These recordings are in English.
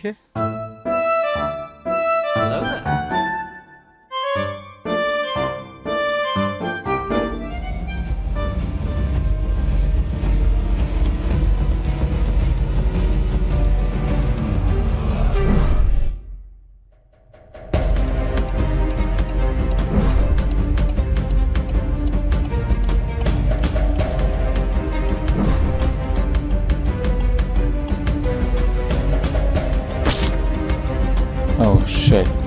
Okay. shit.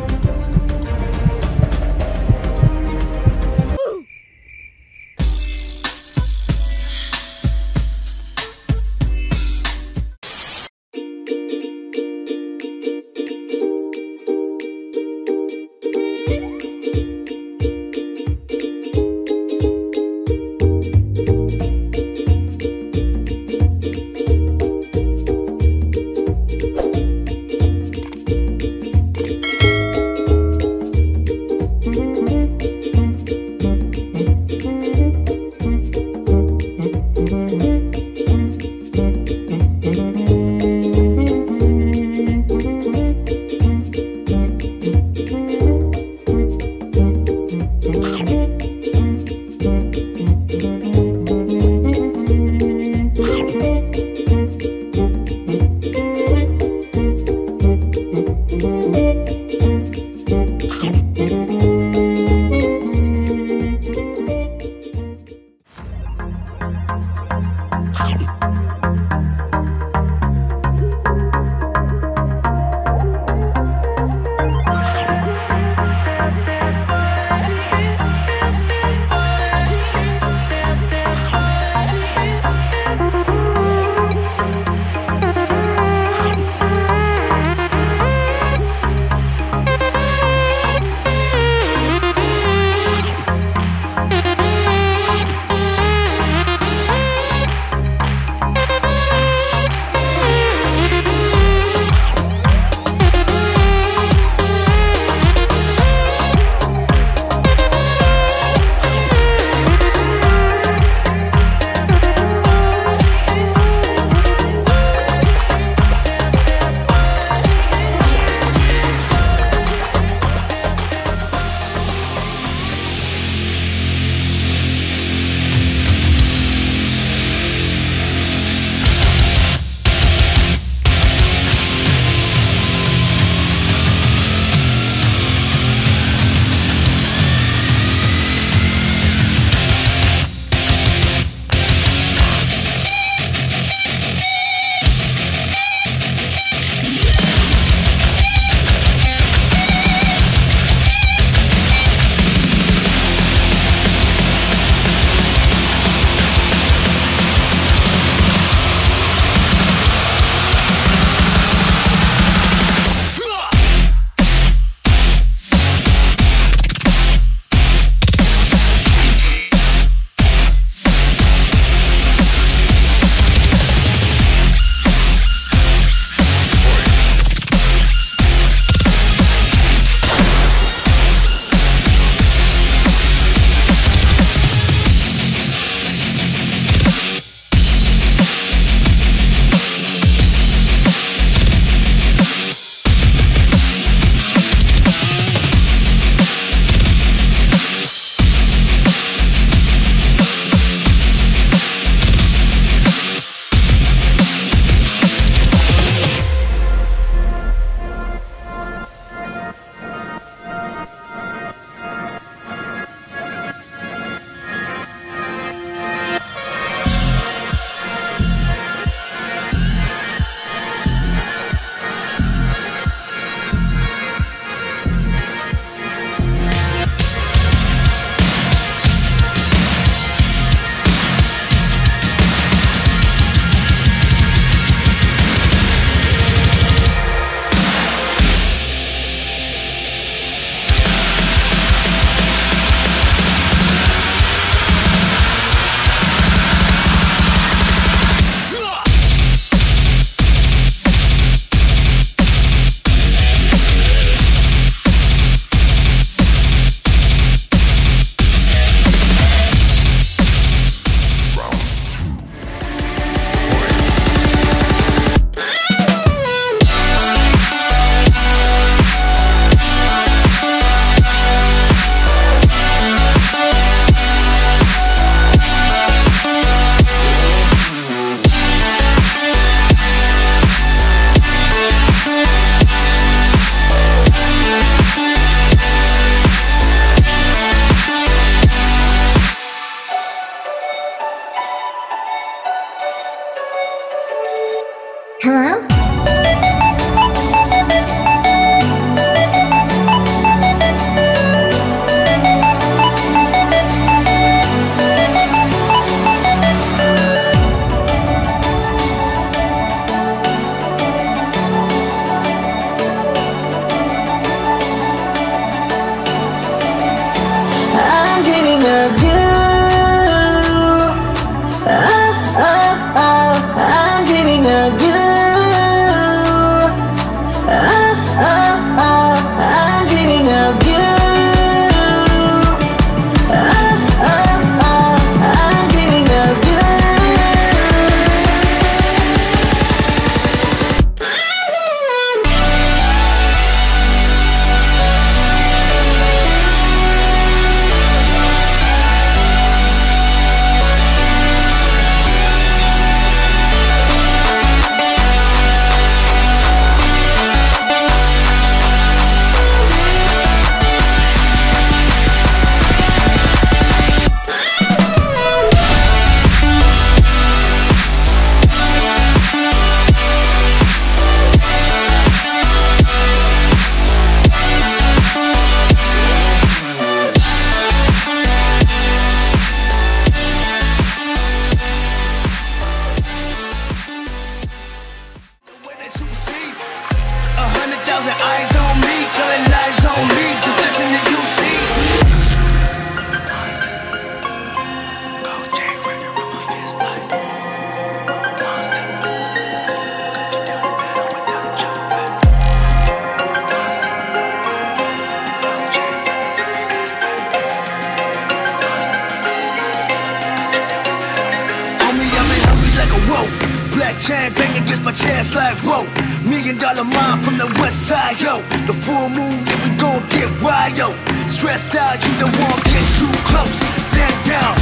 It's my chance like, whoa Million dollar mind from the west side, yo. The full moon, yeah, we gon' get wild, yo. Stressed out, you don't want to get too close. Stand down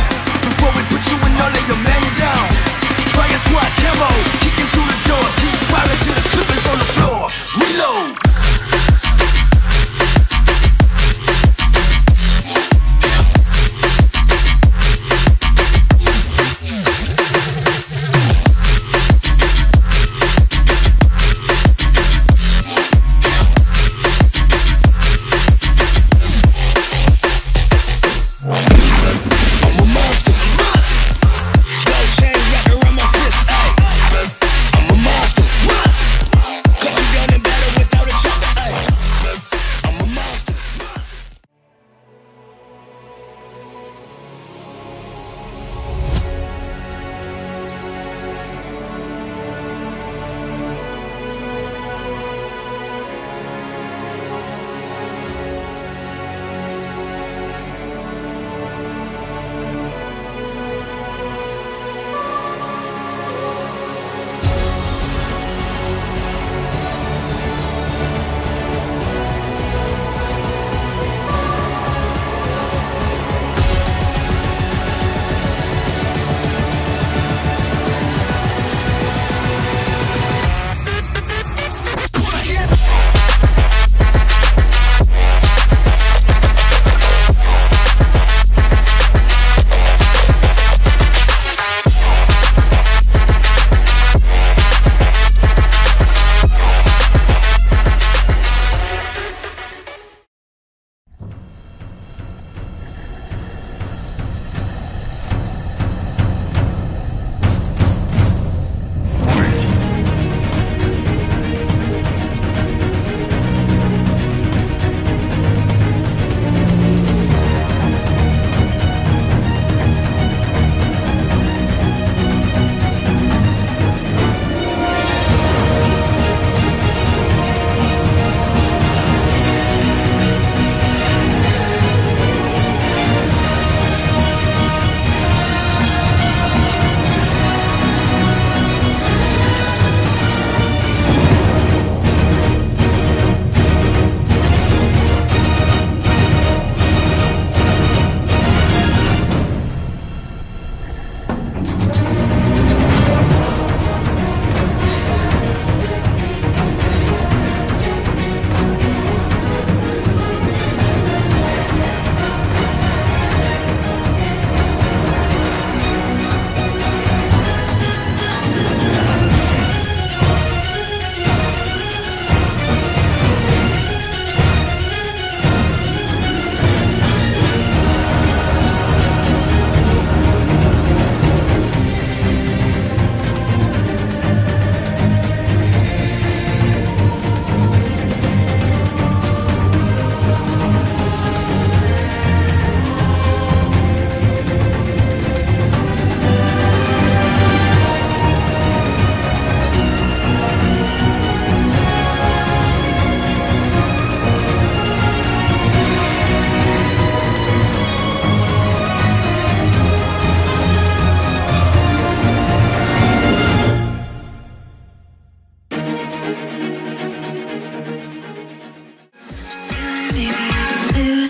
Before we put you and all of your men down. Fire squad, camera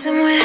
se mueve.